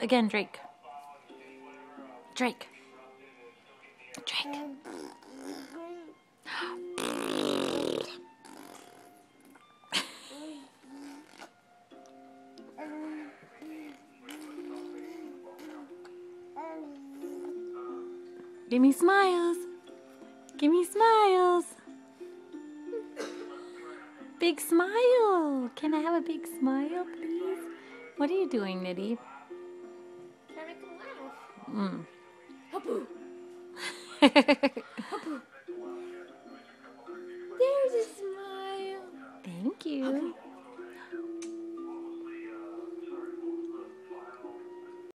Again, Drake. Drake. Drake. Give me smiles. Give me smiles. Big smile. Can I have a big smile, please? What are you doing, Nitty? Mm. There's a smile. Thank you.